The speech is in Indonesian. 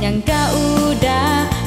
yang kau udah